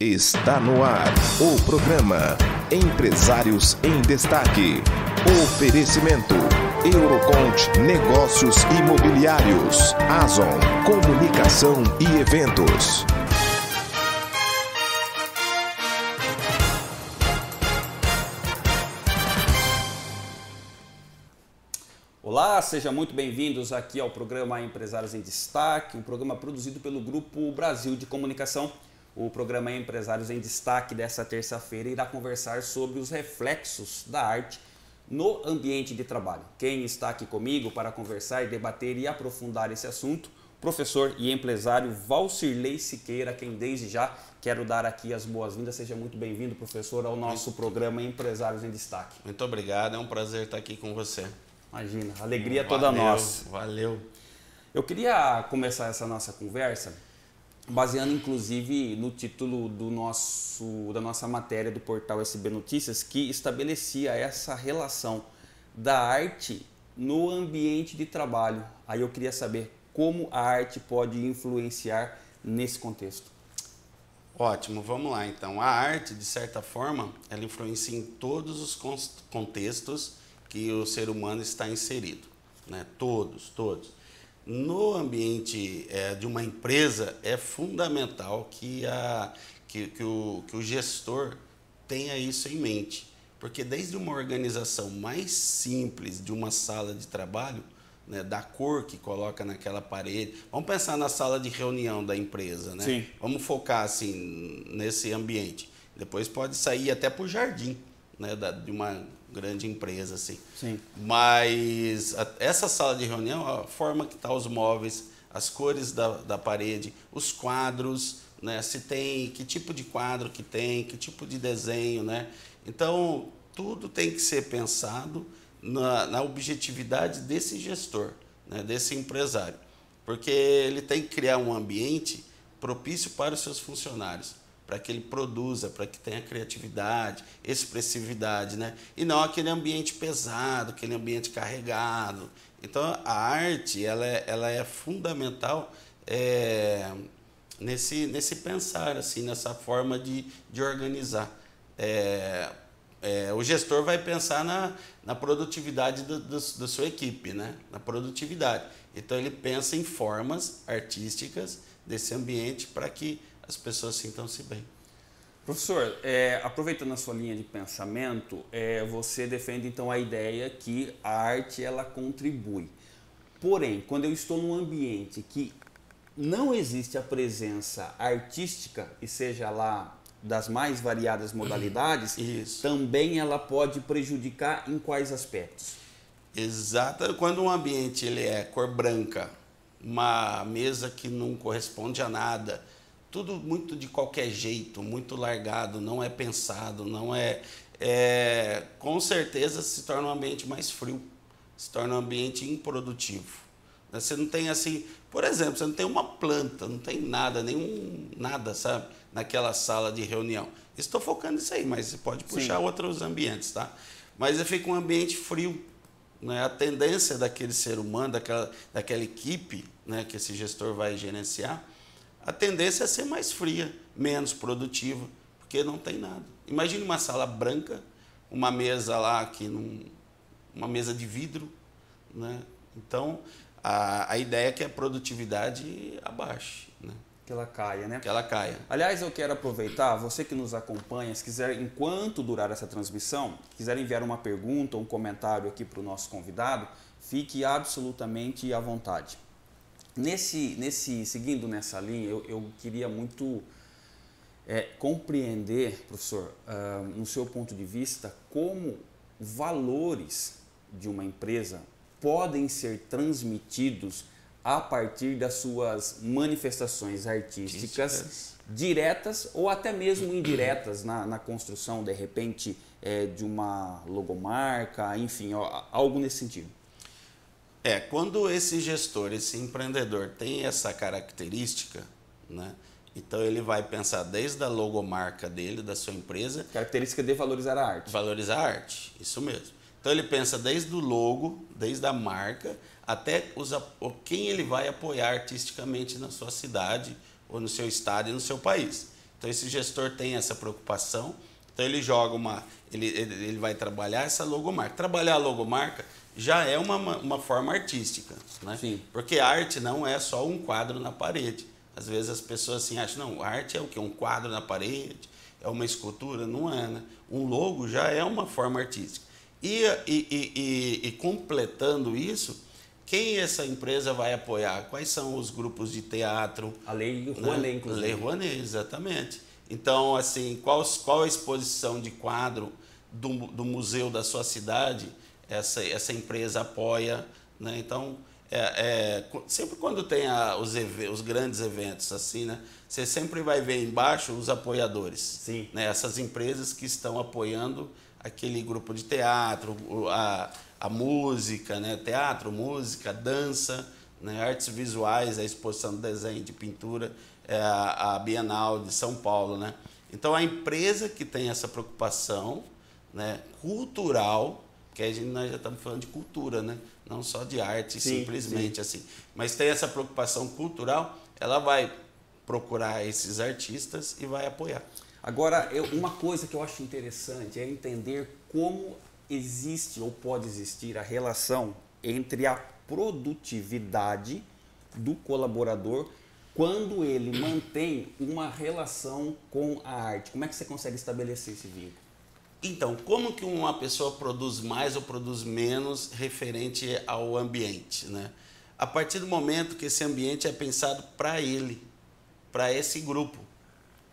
Está no ar o programa Empresários em Destaque. Oferecimento Eurocont Negócios Imobiliários, Azon Comunicação e Eventos. Olá, sejam muito bem-vindos aqui ao programa Empresários em Destaque, um programa produzido pelo Grupo Brasil de Comunicação. O programa Empresários em Destaque dessa terça-feira irá conversar sobre os reflexos da arte no ambiente de trabalho. Quem está aqui comigo para conversar debater e aprofundar esse assunto, professor e empresário Valcirley Siqueira, quem desde já quero dar aqui as boas-vindas. Seja muito bem-vindo, professor, ao nosso programa Empresários em Destaque. Muito obrigado, é um prazer estar aqui com você. Imagina, alegria valeu, toda nossa. Valeu. Eu queria começar essa nossa conversa baseando inclusive no título do nosso, da nossa matéria do portal SB Notícias, que estabelecia essa relação da arte no ambiente de trabalho. Aí eu queria saber como a arte pode influenciar nesse contexto. Ótimo, vamos lá então. A arte, de certa forma, ela influencia em todos os contextos que o ser humano está inserido, né? Todos, todos. No ambiente é, de uma empresa, é fundamental que, a, que, que, o, que o gestor tenha isso em mente. Porque desde uma organização mais simples de uma sala de trabalho, né, da cor que coloca naquela parede. Vamos pensar na sala de reunião da empresa, né? Sim. Vamos focar assim nesse ambiente. Depois pode sair até para o jardim, né, da, de uma grande empresa, assim. Sim. Mas a, essa sala de reunião, a forma que estão tá os móveis, as cores da, da parede, os quadros, né? Se tem, que tipo de quadro que tem, que tipo de desenho, né? Então, tudo tem que ser pensado na, na objetividade desse gestor, né? desse empresário. Porque ele tem que criar um ambiente propício para os seus funcionários para que ele produza, para que tenha criatividade, expressividade, né? E não aquele ambiente pesado, aquele ambiente carregado. Então a arte ela é, ela é fundamental é, nesse, nesse pensar assim, nessa forma de, de organizar. É, é, o gestor vai pensar na, na produtividade do, do, da sua equipe, né? na produtividade. Então ele pensa em formas artísticas desse ambiente para que as pessoas sintam-se bem. Professor, é, aproveitando a sua linha de pensamento, é, você defende então a ideia que a arte ela contribui. Porém, quando eu estou num ambiente que não existe a presença artística, e seja lá das mais variadas modalidades, Isso. também ela pode prejudicar em quais aspectos? Exato. Quando um ambiente ele é cor branca, uma mesa que não corresponde a nada, tudo muito de qualquer jeito, muito largado, não é pensado, não é, é com certeza se torna um ambiente mais frio, se torna um ambiente improdutivo. Você não tem assim, por exemplo, você não tem uma planta, não tem nada, nenhum nada, sabe, naquela sala de reunião. Estou focando nisso aí, mas você pode puxar Sim. outros ambientes, tá? Mas fica um ambiente frio, né? A tendência daquele ser humano, daquela, daquela equipe, né, que esse gestor vai gerenciar, a tendência é ser mais fria, menos produtiva, porque não tem nada. Imagine uma sala branca, uma mesa lá que não, uma mesa de vidro, né? Então a, a ideia é que a produtividade abaixe, né? Que ela caia, né? Que ela caia. Aliás, eu quero aproveitar, você que nos acompanha, se quiser, enquanto durar essa transmissão, quiser enviar uma pergunta ou um comentário aqui para o nosso convidado, fique absolutamente à vontade. Nesse, nesse, seguindo nessa linha, eu, eu queria muito é, compreender, professor, uh, no seu ponto de vista, como valores de uma empresa podem ser transmitidos a partir das suas manifestações artísticas diretas ou até mesmo indiretas na, na construção, de repente, é, de uma logomarca, enfim, ó, algo nesse sentido. É, quando esse gestor, esse empreendedor tem essa característica, né? Então ele vai pensar desde a logomarca dele, da sua empresa. Característica de valorizar a arte. Valorizar a arte, isso mesmo. Então ele pensa desde o logo, desde a marca, até os, quem ele vai apoiar artisticamente na sua cidade, ou no seu estado e no seu país. Então esse gestor tem essa preocupação. Então ele joga uma, ele, ele, ele vai trabalhar essa logomarca. Trabalhar a logomarca já é uma, uma forma artística, né? Sim. Porque arte não é só um quadro na parede. Às vezes as pessoas assim acham, não, arte é o que? Um quadro na parede, é uma escultura? Não é, né? Um logo já é uma forma artística. E, e, e, e, completando isso, quem essa empresa vai apoiar? Quais são os grupos de teatro? A Lei Rouanet, né? inclusive. Lei Rouanet, exatamente. Então, assim, qual, qual a exposição de quadro do, do museu da sua cidade essa, essa empresa apoia? Né? Então, é, é, sempre quando tem a, os, os grandes eventos assim, né? Você sempre vai ver embaixo os apoiadores. Sim. Né? Essas empresas que estão apoiando aquele grupo de teatro, a, a música, né? Teatro, música, dança, né? artes visuais, a exposição de desenho, de pintura, é a, Bienal de São Paulo, né? Então a empresa que tem essa preocupação, né? Cultural, que a gente nós já estamos falando de cultura, né? não só de arte sim, simplesmente sim. assim. Mas tem essa preocupação cultural, ela vai procurar esses artistas e vai apoiar. Agora, eu, uma coisa que eu acho interessante é entender como existe ou pode existir a relação entre a produtividade do colaborador quando ele mantém uma relação com a arte. Como é que você consegue estabelecer esse vínculo? Então, como que uma pessoa produz mais ou produz menos referente ao ambiente, né? A partir do momento que esse ambiente é pensado para ele, para esse grupo.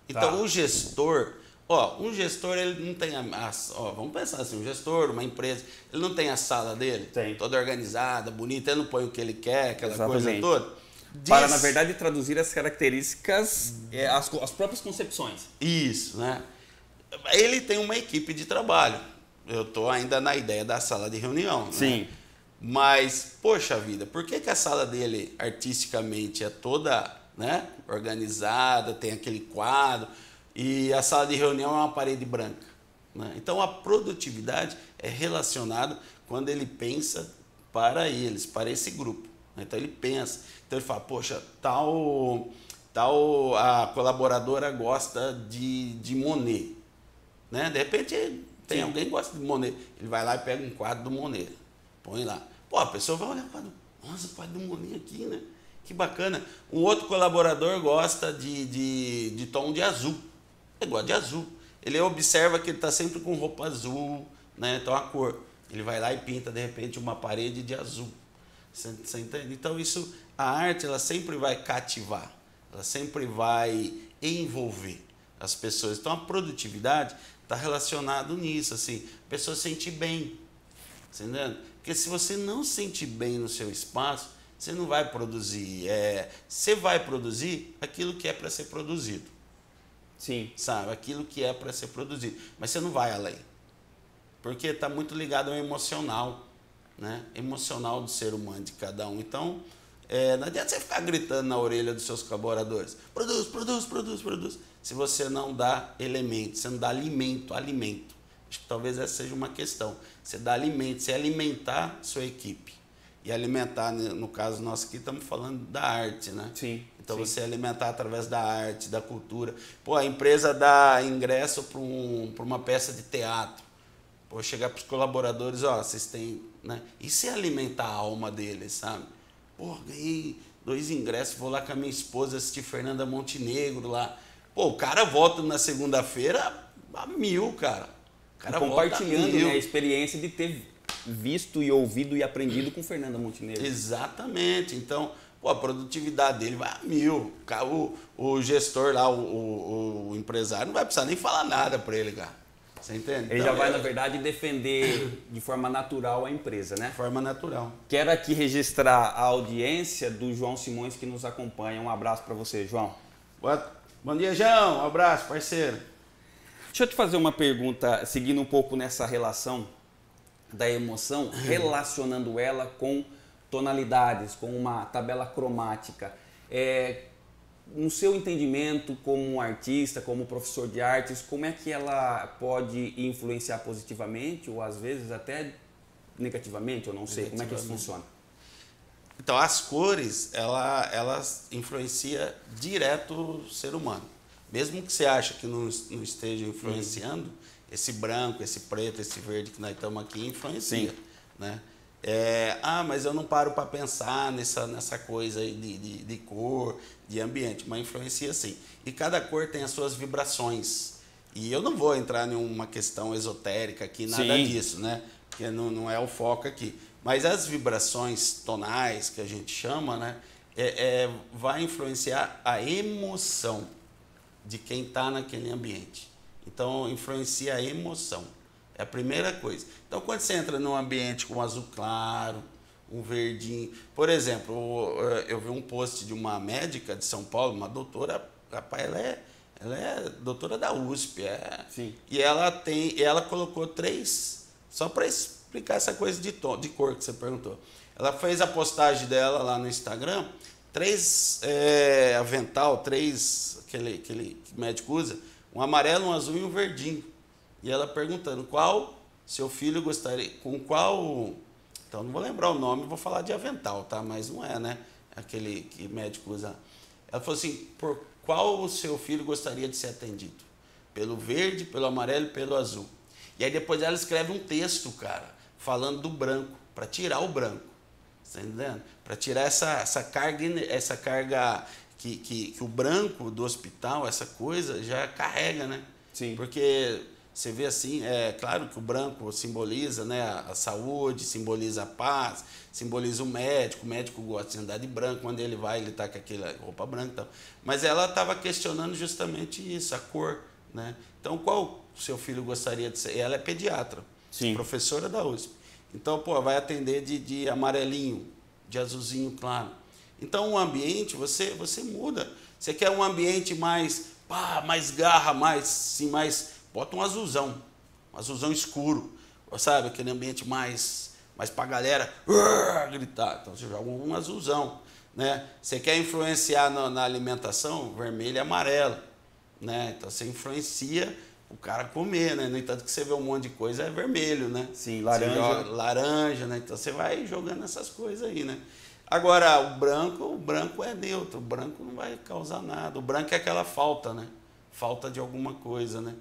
Então, tá. o gestor, ó, um gestor ele não tem a, a, ó, vamos pensar assim, um gestor, uma empresa, ele não tem a sala dele, tem. toda organizada, bonita, ele não põe o que ele quer, aquela Exatamente. coisa toda. Diz... Para, na verdade, traduzir as características, é, as, as próprias concepções. Isso, né? Ele tem uma equipe de trabalho. Eu estou ainda na ideia da sala de reunião. Né? Sim. Né? Mas, poxa vida, por que, que a sala dele artisticamente é toda né, organizada, tem aquele quadro, e a sala de reunião é uma parede branca? Né? Então a produtividade é relacionada quando ele pensa para eles, para esse grupo. Né? Então ele pensa, então ele fala, poxa, tal, tal a colaboradora gosta de, de Monet. Né? De repente tem Sim. alguém que gosta de Monet. Ele vai lá e pega um quadro do Monet. Põe lá. Pô, a pessoa vai olhar para nossa, o quadro do Monet aqui, né? Que bacana. Um outro colaborador gosta de, de, de tom de azul. Ele gosta de azul. Ele observa que ele está sempre com roupa azul, né? Então a cor. Ele vai lá e pinta, de repente, uma parede de azul. Você, você entende? Então isso, a arte, ela sempre vai cativar. Ela sempre vai envolver as pessoas. Então a produtividade está relacionado nisso, assim, a pessoa se sente bem, tá entendeu? Porque se você não se sente bem no seu espaço, você não vai produzir. É, você vai produzir aquilo que é para ser produzido. Sim. Sabe? Aquilo que é para ser produzido. Mas você não vai além. Porque está muito ligado ao emocional. Né? Emocional do ser humano, de cada um. Então, é, não adianta você ficar gritando na orelha dos seus colaboradores. Produz, produz, produz, produz se você não dá elementos, você não dá alimento, alimento. Acho que talvez essa seja uma questão. Você dá alimento, você alimentar sua equipe. E alimentar, né, no caso nosso aqui, estamos falando da arte, né? Sim. Então sim. você alimentar através da arte, da cultura. Pô, a empresa dá ingresso para um, uma peça de teatro. Pô, chegar para os colaboradores, ó, vocês têm. Né? E se alimentar a alma deles, sabe? Pô, ganhei dois ingressos, vou lá com a minha esposa assistir Fernanda Montenegro lá. Pô, o cara volta na segunda-feira a mil, cara. O cara compartilhando a, né, a experiência de ter visto e ouvido e aprendido com Fernanda Montenegro. Exatamente. Então, pô, a produtividade dele vai a mil. O, o gestor lá, o, o, o empresário, não vai precisar nem falar nada para ele, cara. Você entende? Ele então, já vai, é... na verdade, defender de forma natural a empresa, né? De forma natural. Quero aqui registrar a audiência do João Simões que nos acompanha. Um abraço para você, João. Boa Bom dia, João. Um abraço, parceiro. Deixa eu te fazer uma pergunta, seguindo um pouco nessa relação da emoção, relacionando ela com tonalidades, com uma tabela cromática. É, no seu entendimento como um artista, como professor de artes, como é que ela pode influenciar positivamente ou às vezes até negativamente, eu não sei. Como é que isso funciona? Então, as cores, ela, elas influencia direto o ser humano. Mesmo que você ache que não, não esteja influenciando, uhum. esse branco, esse preto, esse verde que nós estamos aqui influencia. Sim. Né? É, ah, mas eu não paro para pensar nessa, nessa coisa de, de, de, cor, de ambiente, mas influencia sim. E cada cor tem as suas vibrações. E eu não vou entrar em uma questão esotérica aqui, nada sim. disso, né? Porque não, não é o foco aqui. Mas as vibrações tonais, que a gente chama, né? É, é vai influenciar a emoção de quem está naquele ambiente. Então, influencia a emoção. É a primeira coisa. Então, quando você entra num ambiente com um azul claro, um verdinho. Por exemplo, eu vi um post de uma médica de São Paulo, uma doutora, rapaz, ela é, ela é doutora da USP. É, Sim. E ela tem, ela colocou três, só para explicar essa coisa de, tom, de cor que você perguntou. Ela fez a postagem dela lá no Instagram, três é, avental, três, aquele, aquele que médico usa, um amarelo, um azul e um verdinho. E ela perguntando qual seu filho gostaria, com qual. Então não vou lembrar o nome, vou falar de avental, tá? Mas não é, né? Aquele que médico usa. Ela falou assim: por qual o seu filho gostaria de ser atendido? Pelo verde, pelo amarelo pelo azul. E aí depois ela escreve um texto, cara, falando do branco, para tirar o branco. Tá entendendo? Para tirar essa, essa carga, essa carga que, que, que o branco do hospital, essa coisa, já carrega, né? Sim. Porque você vê assim, é claro que o branco simboliza né, a, saúde, simboliza a paz, simboliza o médico. O médico gosta de andar de branco, quando ele vai, ele está com aquela roupa branca. Então. Mas ela estava questionando justamente isso, a cor. Né? Então, qual seu filho gostaria de ser? Ela é pediatra, Sim. professora da USP. Então, pô, vai atender de, de amarelinho, de azulzinho claro. Então, o ambiente, você, você muda. Você quer um ambiente mais, pá, mais garra, mais, sim, mais Bota um azulzão, um azulzão escuro, sabe? Aquele ambiente mais, mais pra galera gritar. Então você joga um azulzão, né? Você quer influenciar na, na alimentação? Vermelho e amarelo, né? Então você influencia o cara comer, né? No entanto que você vê um monte de coisa é vermelho, né? Sim, laranja. Joga, laranja, né? Então você vai jogando essas coisas aí, né? Agora, o branco, o branco é neutro, o branco não vai causar nada. O branco é aquela falta, né? Falta de alguma coisa, né?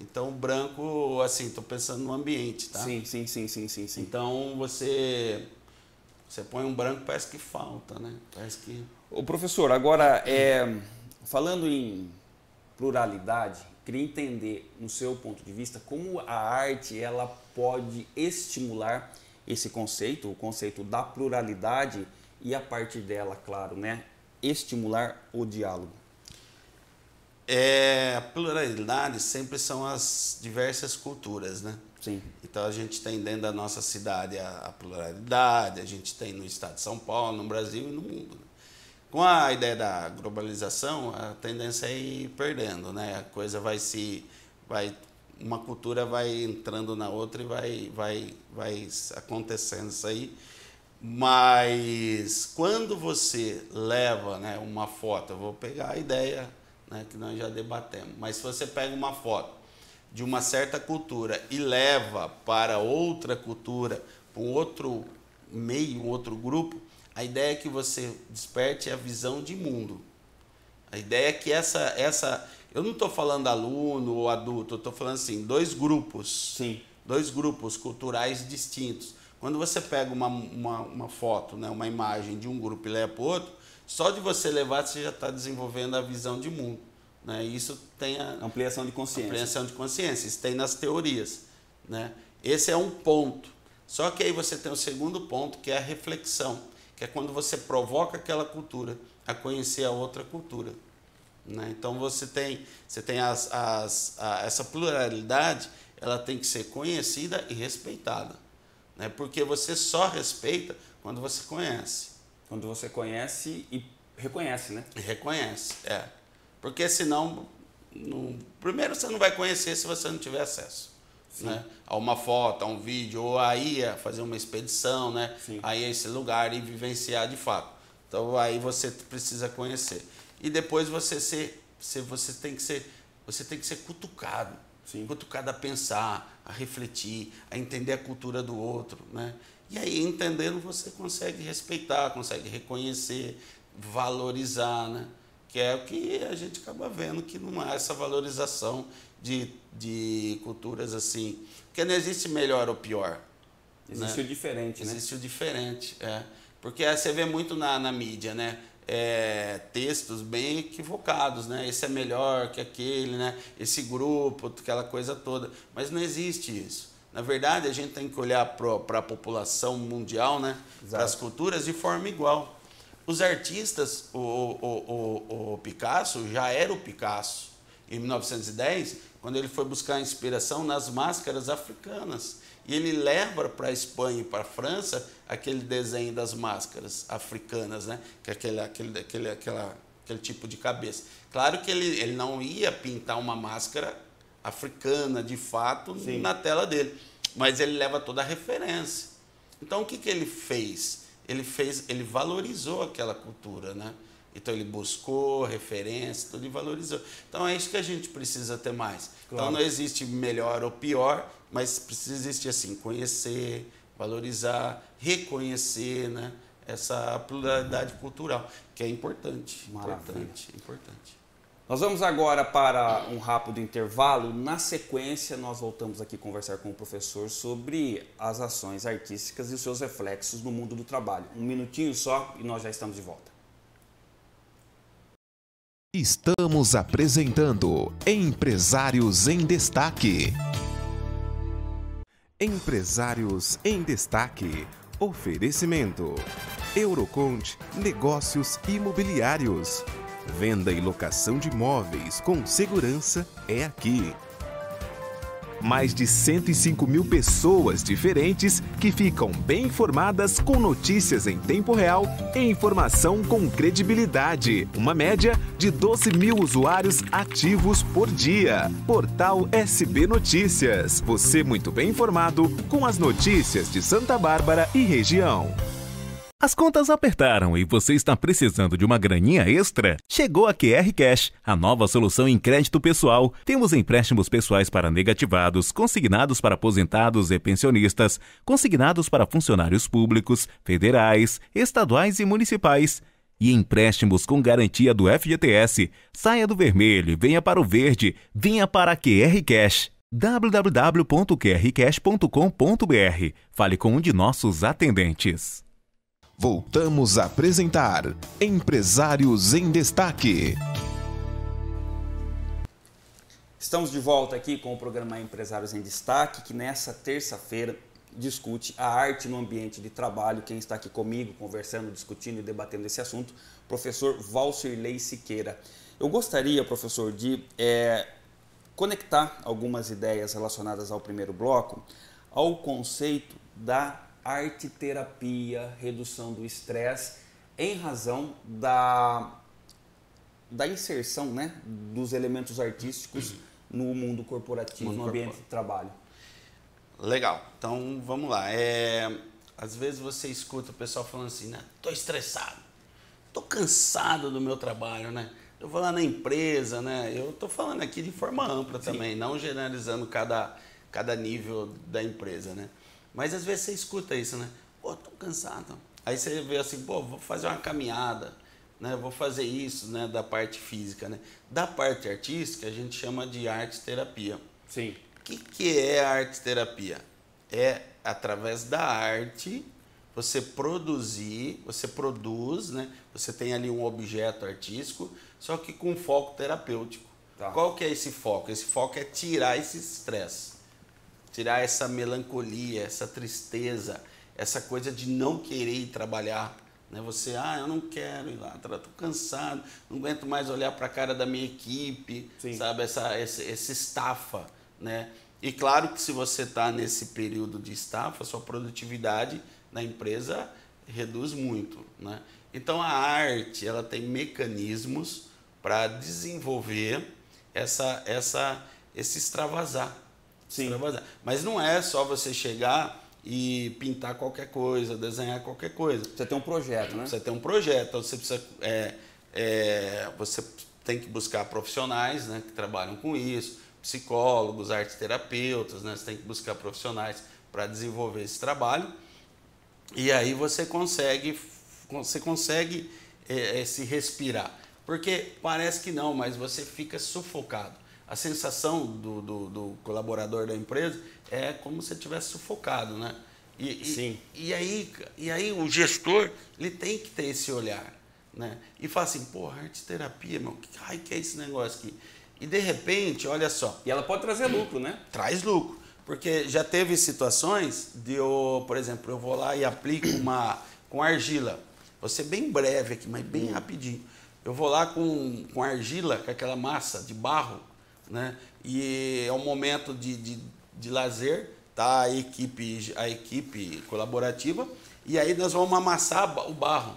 Então, branco, assim, estou pensando no ambiente, tá? Sim, sim, sim, sim, sim, sim. Então, você você põe um branco, parece que falta, né? Parece que... O professor, agora, é, falando em pluralidade, queria entender, no seu ponto de vista, como a arte ela pode estimular esse conceito, o conceito da pluralidade e a partir dela, claro, né, estimular o diálogo. É, a pluralidade sempre são as diversas culturas, né? Sim. Então a gente tem dentro da nossa cidade a, a pluralidade, a gente tem no estado de São Paulo, no Brasil e no mundo. Né? Com a ideia da globalização, a tendência é ir perdendo, né? A coisa vai se vai uma cultura vai entrando na outra e vai vai vai acontecendo isso aí. Mas quando você leva, né, uma foto, eu vou pegar a ideia né, que nós já debatemos. Mas se você pega uma foto de uma certa cultura e leva para outra cultura, para um outro meio, um outro grupo, a ideia é que você desperte a visão de mundo. A ideia é que essa, essa eu não estou falando aluno ou adulto, eu estou falando assim, dois grupos. Sim. Dois grupos culturais distintos. Quando você pega uma, uma, uma foto, né, uma imagem de um grupo e leva para o outro, só de você levar, você já está desenvolvendo a visão de mundo. Né? Isso tem a ampliação de consciência. Ampliação de consciência, isso tem nas teorias. Né? Esse é um ponto. Só que aí você tem o segundo ponto, que é a reflexão, que é quando você provoca aquela cultura a conhecer a outra cultura. Né? Então você tem, você tem as, as, a, essa pluralidade, ela tem que ser conhecida e respeitada. Né? Porque você só respeita quando você conhece. Quando você conhece e reconhece, né? Reconhece, é. Porque senão, no, primeiro você não vai conhecer se você não tiver acesso. Né? A uma foto, a um vídeo, ou aí a fazer uma expedição, né? Sim. Aí a esse lugar e vivenciar de fato. Então aí você precisa conhecer. E depois você ser, você tem que ser, você tem que ser cutucado. Sim. Cutucado a pensar, a refletir, a entender a cultura do outro, né? E aí, entendendo, você consegue respeitar, consegue reconhecer, valorizar, né? que é o que a gente acaba vendo que não há essa valorização de, de culturas assim. Porque não existe melhor ou pior. Existe né? o diferente, né? Existe o diferente, é. Porque você vê muito na, na mídia, né? É, textos bem equivocados, né? Esse é melhor que aquele, né? Esse grupo, aquela coisa toda. Mas não existe isso. Na verdade, a gente tem que olhar para a população mundial, né? Para as culturas de forma igual. Os artistas, o, o, o, o, Picasso já era o Picasso em 1910, quando ele foi buscar inspiração nas máscaras africanas. E ele leva para a Espanha e para a França aquele desenho das máscaras africanas, né? que é aquele, aquele, aquele, aquela, aquele tipo de cabeça. Claro que ele, ele não ia pintar uma máscara africana, de fato, Sim. na tela dele, mas ele leva toda a referência. Então, o que, que ele fez? Ele fez, ele valorizou aquela cultura, né? Então ele buscou referência, tudo e valorizou. Então é isso que a gente precisa ter mais. Então, claro. Então não existe melhor ou pior, mas precisa existir assim, conhecer, valorizar, reconhecer, né? Essa pluralidade cultural, que é importante, Maravilha. importante, importante. Nós vamos agora para um rápido intervalo. Na sequência, nós voltamos aqui conversar com o professor sobre as ações artísticas e os seus reflexos no mundo do trabalho. Um minutinho só e nós já estamos de volta. Estamos apresentando Empresários em Destaque. Empresários em Destaque. Oferecimento: Eurocont Negócios Imobiliários. Venda e locação de imóveis com segurança é aqui mais de 105 mil pessoas diferentes que ficam bem informadas com notícias em tempo real e informação com credibilidade. Uma média de 12 mil usuários ativos por dia. Portal SB Notícias. Você muito bem informado com as notícias de Santa Bárbara e região. As contas apertaram e você está precisando de uma graninha extra? Chegou a QR Cash, a nova solução em crédito pessoal. Temos empréstimos pessoais para negativados, consignados para aposentados e pensionistas, consignados para funcionários públicos, federais, estaduais e municipais. E empréstimos com garantia do FGTS. Saia do vermelho e venha para o verde. Venha para a QR Cash www.qrcash.com.br. Fale com um de nossos atendentes. Voltamos a apresentar Empresários em Destaque. Estamos de volta aqui com o programa Empresários em Destaque, que nessa terça-feira discute a arte no ambiente de trabalho. Quem está aqui comigo, conversando, discutindo e debatendo esse assunto, professor Valcirley Siqueira. Eu gostaria, professor, de é, conectar algumas ideias relacionadas ao primeiro bloco ao conceito da arte-terapia, redução do estresse, em razão da, da inserção né, dos elementos artísticos no mundo corporativo, mundo no ambiente de trabalho. Legal. Então, vamos lá. É, às vezes você escuta o pessoal falando assim, né? Tô estressado, tô cansado do meu trabalho, né? Eu vou lá na empresa, né? Eu tô falando aqui de forma ampla Sim. também, não generalizando cada, cada nível da empresa, né? Mas às vezes você escuta isso, né? Pô, tô cansado. Aí você vê assim, pô, vou fazer uma caminhada, né? Vou fazer isso, né? Da parte física, né? Da parte artística, a gente chama de arte terapia. Sim. O que, que é arte terapia? É através da arte você produzir, você produz, né? Você tem ali um objeto artístico, só que com foco terapêutico. Tá. Qual que é esse foco? Esse foco é tirar esse estresse tirar essa melancolia, essa tristeza, essa coisa de não querer ir trabalhar. Né? Você, ah, eu não quero ir lá, estou cansado, não aguento mais olhar para a cara da minha equipe, Sim. sabe? Essa, essa, essa estafa, né? E claro que se você está nesse período de estafa, sua produtividade na empresa reduz muito, né? Então a arte, ela tem mecanismos para desenvolver essa, essa, esse extravasar, Sim. Mas não é só você chegar e pintar qualquer coisa, desenhar qualquer coisa. Você tem um projeto, né? Você tem um projeto, então você precisa. É, é, você tem que buscar profissionais né, que trabalham com isso, psicólogos, artes terapeutas, né? Você tem que buscar profissionais para desenvolver esse trabalho. E aí você consegue, você consegue é, é se respirar. Porque parece que não, mas você fica sufocado. A sensação do, do, do colaborador da empresa é como se estivesse sufocado, né? E, Sim. E, e, aí, e aí o gestor ele tem que ter esse olhar. Né? E fala assim, pô, arte terapia, meu, que ai que é esse negócio aqui? E de repente, olha só. E ela pode trazer lucro, né? Traz lucro. Porque já teve situações de eu, por exemplo, eu vou lá e aplico uma com argila. Vou ser bem breve aqui, mas bem rapidinho. Eu vou lá com, com argila, com aquela massa de barro, né? E é um momento de, de, de lazer, tá? A equipe, a equipe colaborativa. E aí nós vamos amassar o barro.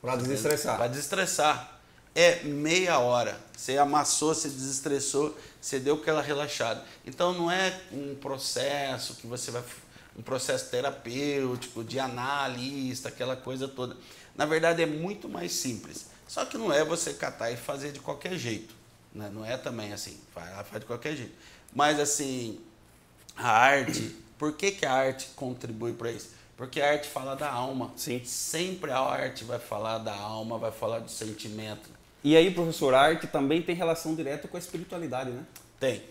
Para desestressar. Para desestressar. É meia hora. Você amassou, você desestressou, você deu aquela relaxada. Então não é um processo que você vai. um processo terapêutico, de analista, aquela coisa toda. Na verdade é muito mais simples. Só que não é você catar e fazer de qualquer jeito. Né? Não é também assim, lá, faz de qualquer jeito. Mas assim, a arte, por que, que a arte contribui para isso? Porque a arte fala da alma. Sim. Sempre a arte vai falar da alma, vai falar do sentimento. E aí, professor, a arte também tem relação direta com a espiritualidade, né? Tem.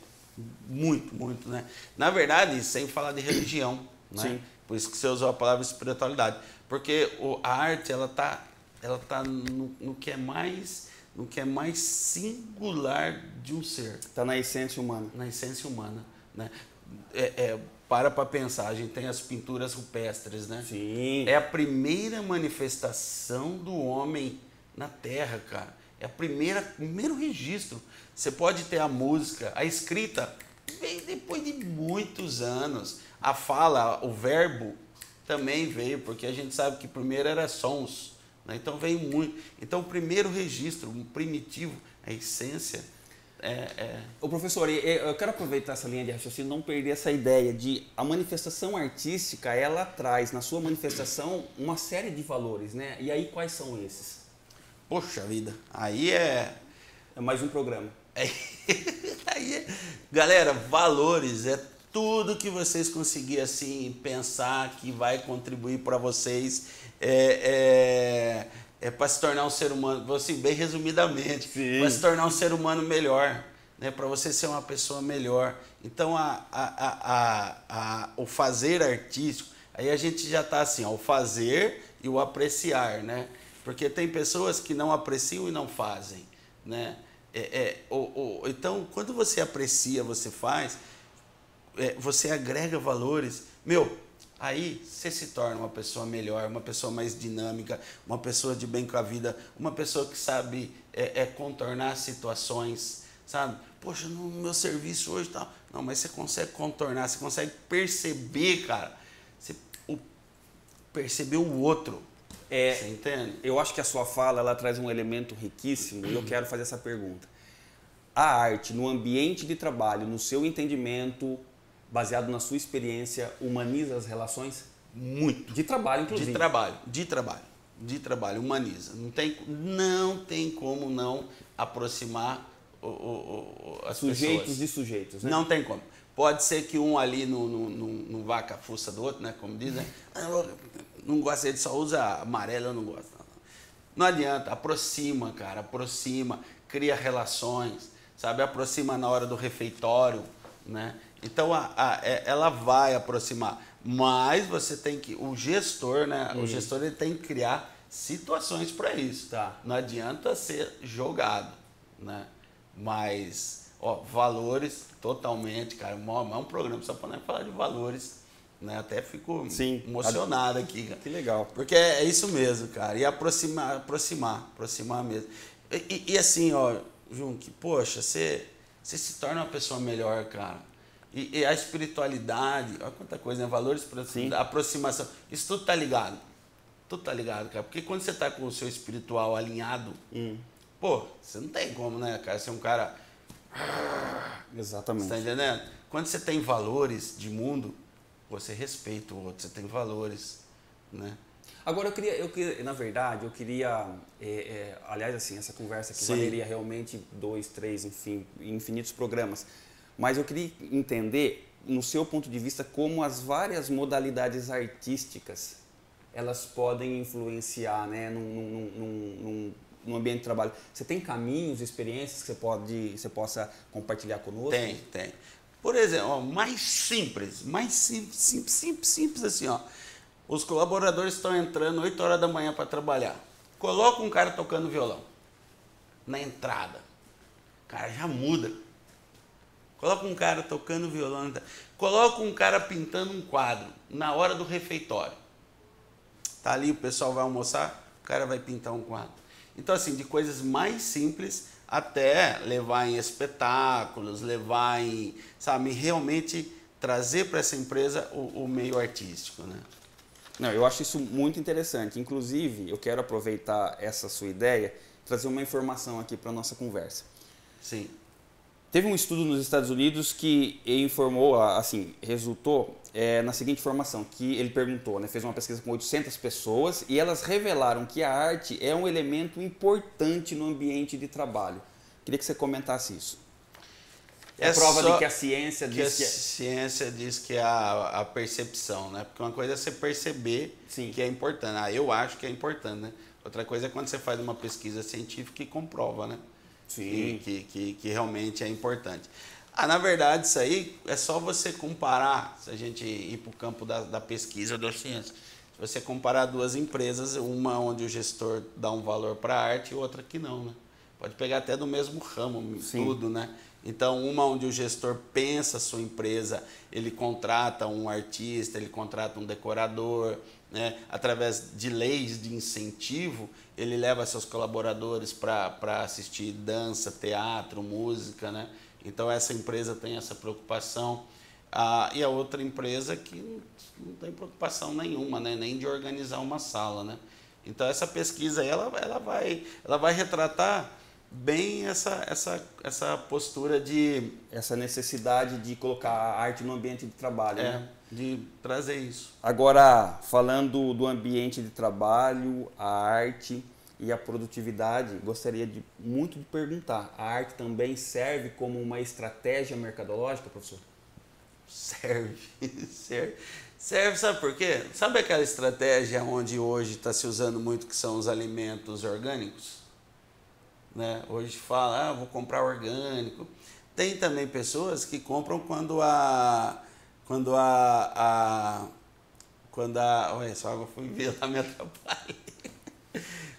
Muito, muito, né? Na verdade, sem falar de religião, né? Sim. Por isso que você usou a palavra espiritualidade. Porque a arte, ela tá, ela tá no, no que é mais no que é mais singular de um ser. Está na essência humana. Na essência humana, né? É, é, para para pensar, a gente tem as pinturas rupestres, né? Sim. É a primeira manifestação do homem na Terra, cara. É a primeira, primeiro registro. Você pode ter a música, a escrita, veio depois de muitos anos. A fala, o verbo também veio, porque a gente sabe que primeiro era sons. Né? Então veio muito. Então o primeiro registro, um primitivo, a essência. É, é... O professor, eu quero aproveitar essa linha de raciocínio, não perder essa ideia de a manifestação artística, ela traz na sua manifestação uma série de valores, né? E aí quais são esses? Poxa vida, aí é. É mais um programa. Aí é... Galera, valores é tudo que vocês conseguirem assim pensar que vai contribuir para vocês. É, é, é para se tornar um ser humano, assim, bem resumidamente, para se tornar um ser humano melhor, né? para você ser uma pessoa melhor. Então, a, a, a, o fazer artístico, aí a gente já está assim, ó, o fazer e o apreciar, né? Porque tem pessoas que não apreciam e não fazem, né? É, é, o, o, então, quando você aprecia, você faz, é, você agrega valores. Meu, aí você se torna uma pessoa melhor, uma pessoa mais dinâmica, uma pessoa de bem com a vida, uma pessoa que sabe é, é contornar situações, sabe? Poxa, no meu serviço hoje tal. Não, mas você consegue contornar, você consegue perceber, cara. Você o, perceber o outro. É, Você entende? Eu acho que a sua fala ela traz um elemento riquíssimo e eu quero fazer essa pergunta. A arte no ambiente de trabalho, no seu entendimento, baseado na sua experiência, humaniza as relações? Muito. De trabalho, inclusive. De trabalho, de trabalho, de trabalho, humaniza. Não tem, não tem como não aproximar o, o, o, as sujeitos pessoas. de sujeitos, né? Não tem como. Pode ser que um ali não, não, não, não vá com a fuça do outro, né? Como diz, né? Não gosta, ele só usa amarelo, eu não gosto. Não adianta, aproxima, cara, aproxima, cria relações, sabe? Aproxima na hora do refeitório, né? Então a, a, ela vai aproximar, mas você tem que, o gestor, né? O gestor ele tem que criar situações para isso. Tá. Não adianta ser jogado, né? Mas, ó, valores totalmente, cara, é um programa só para falar de valores, né? Até fico Sim. emocionado aqui, cara. Que legal. Porque é isso mesmo, cara. E aproximar, aproximar, aproximar mesmo. E, e, e assim, ó, Junk, poxa, você, você se torna uma pessoa melhor, cara. E, e a espiritualidade, olha quanta coisa, né? Valores, Sim. aproximação. Isso tudo tá ligado. Tudo tá ligado, cara. Porque quando você tá com o seu espiritual alinhado, Hum, pô, você não tem como, né, cara? Ser um cara. exatamente. Você tá entendendo? Quando você tem valores de mundo, você respeita o outro, você tem valores, né? Agora eu queria, eu queria, na verdade, eu queria, é, é, aliás, assim, essa conversa aqui Sim. valeria realmente dois, três, enfim, infinitos programas. Mas eu queria entender, no seu ponto de vista, como as várias modalidades artísticas elas podem influenciar, né, num, num, num, num, ambiente de trabalho. Você tem caminhos, experiências que você, pode, você possa compartilhar conosco? Tem, tem. Por exemplo, ó, mais simples, mais simples, simples, simples, simples assim, ó. Os colaboradores estão entrando 8 horas da manhã para trabalhar. Coloca um cara tocando violão na entrada. O cara já muda. Coloca um cara tocando violão. Coloca um cara pintando um quadro na hora do refeitório. Tá ali, o pessoal vai almoçar, o cara vai pintar um quadro. Então, assim, de coisas mais simples até levar em espetáculos, levar em, sabe, realmente trazer para essa empresa o, o, meio artístico, né? Não, eu acho isso muito interessante. Inclusive, eu quero aproveitar essa sua ideia, trazer uma informação aqui para nossa conversa. Sim. Teve um estudo nos Estados Unidos que informou, assim, resultou é, na seguinte informação, que ele perguntou, né, fez uma pesquisa com 800 pessoas e elas revelaram que a arte é um elemento importante no ambiente de trabalho. Queria que você comentasse isso. É, é prova de que a ciência que diz que... A que... ciência diz que é a, a percepção, né? Porque uma coisa é você perceber Sim. que é importante. Ah, eu acho que é importante, né? Outra coisa é quando você faz uma pesquisa científica e comprova, né? Sim. Que, que, que realmente é importante. Ah, na verdade, isso aí é só você comparar, se a gente ir para o campo da, da pesquisa da ciência, se você comparar duas empresas, uma onde o gestor dá um valor para a arte e outra que não, né? Pode pegar até do mesmo ramo, Sim. tudo, né? Então, uma onde o gestor pensa a sua empresa, ele contrata um artista, ele contrata um decorador, né? através de leis de incentivo, ele leva seus colaboradores para assistir dança, teatro, música. Né? Então, essa empresa tem essa preocupação. Ah, e a outra empresa que não tem preocupação nenhuma, né? nem de organizar uma sala. Né? Então, essa pesquisa aí, ela, ela, vai, ela vai retratar bem essa, essa, essa postura de. Essa necessidade de colocar a arte no ambiente de trabalho. É, né? De trazer isso. Agora, falando do ambiente de trabalho, a arte e a produtividade, gostaria de muito de perguntar: a arte também serve como uma estratégia mercadológica, professor? Serve, serve. Serve, sabe por quê? Sabe aquela estratégia onde hoje está se usando muito que são os alimentos orgânicos? Né? Hoje fala, ah, vou comprar orgânico. Tem também pessoas que compram quando a. Quando a. a quando a. Olha, essa água foi ver lá, me atrapalha.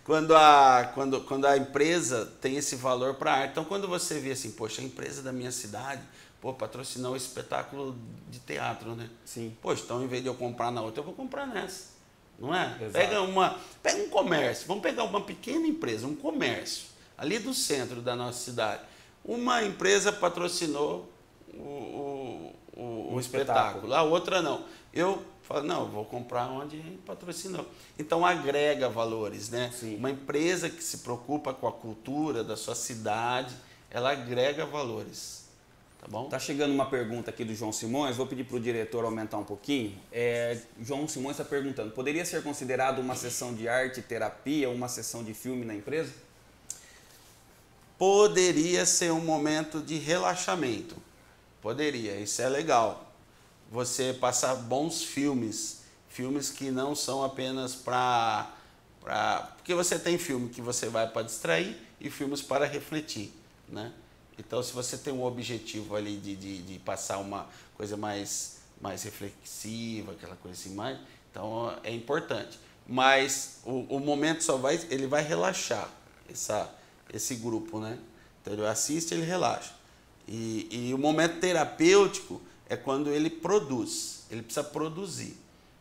Quando a, quando, quando a empresa tem esse valor para a arte. Então, quando você vê assim, poxa, a empresa da minha cidade pô, patrocinou um espetáculo de teatro, né? Sim. Poxa, então em vez de eu comprar na outra, eu vou comprar nessa. Não é? Pega, uma, pega um comércio, vamos pegar uma pequena empresa, um comércio ali do centro da nossa cidade. Uma empresa patrocinou o, o, o, o espetáculo. espetáculo, a outra não. Eu falo, não, vou comprar onde patrocinou. Então agrega valores, né? Sim. Uma empresa que se preocupa com a cultura da sua cidade, ela agrega valores. Tá bom? Tá chegando uma pergunta aqui do João Simões, vou pedir para o diretor aumentar um pouquinho. É, João Simões está perguntando: poderia ser considerado uma sessão de arte e terapia, uma sessão de filme na empresa? poderia ser um momento de relaxamento. Poderia, isso é legal. Você passar bons filmes, filmes que não são apenas para. Porque você tem filme que você vai para distrair e filmes para refletir. Né? Então, se você tem um objetivo ali de, de, de passar uma coisa mais, mais reflexiva, aquela coisa assim mais, então é importante. Mas o, o momento só vai, ele vai relaxar essa, esse grupo, né? Então ele assiste, ele relaxa. E, e o momento terapêutico é quando ele produz, ele precisa produzir.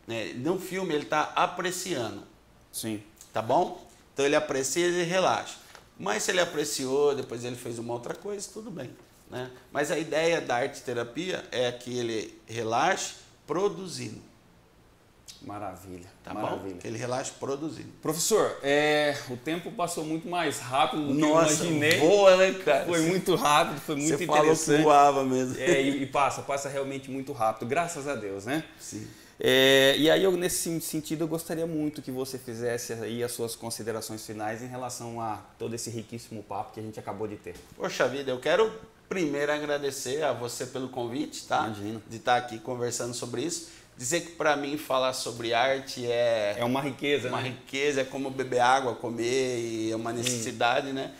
Né? No filme ele está apreciando. Sim. Tá bom? Então ele aprecia, ele relaxa. Mas se ele apreciou, depois ele fez uma outra coisa, tudo bem. Né? Mas a ideia da arte terapia é que ele relaxe produzindo. Maravilha. Tá maravilha. bom? Que ele relaxe produzindo. Professor, é, o tempo passou muito mais rápido do que Nossa, eu imaginei. Boa, né, cara? Foi muito rápido, foi muito Você interessante. Falou que voava mesmo. É, e, e, passa, passa realmente muito rápido, graças a Deus, né? Sim. É, e aí, eu, nesse sentido, eu gostaria muito que você fizesse aí as suas considerações finais em relação a todo esse riquíssimo papo que a gente acabou de ter. Poxa vida, eu quero primeiro agradecer a você pelo convite, tá? Imagina. De estar aqui conversando sobre isso. Dizer que para mim falar sobre arte é é uma riqueza, uma né? riqueza, é como beber água, comer e é uma necessidade, hum. né?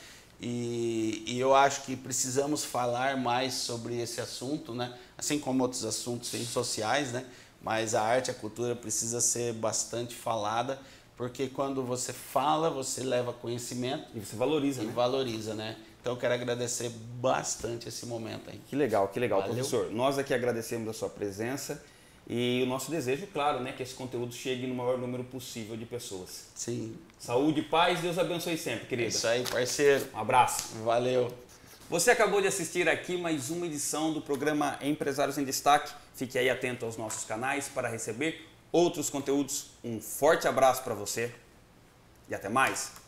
E, e, eu acho que precisamos falar mais sobre esse assunto, né? Assim como outros assuntos sociais, né? Mas a arte, a cultura precisa ser bastante falada, porque quando você fala, você leva conhecimento e você valoriza, e né? valoriza, né? Então eu quero agradecer bastante esse momento aí. Que legal, que legal, Valeu. professor. Nós aqui agradecemos a sua presença e o nosso desejo, claro, né, que esse conteúdo chegue no maior número possível de pessoas. Sim. Saúde, paz, Deus abençoe sempre, querido. Isso aí, parceiro. Um abraço. Valeu. Você acabou de assistir aqui mais uma edição do programa Empresários em Destaque. Fique aí atento aos nossos canais para receber outros conteúdos. Um forte abraço para você e até mais.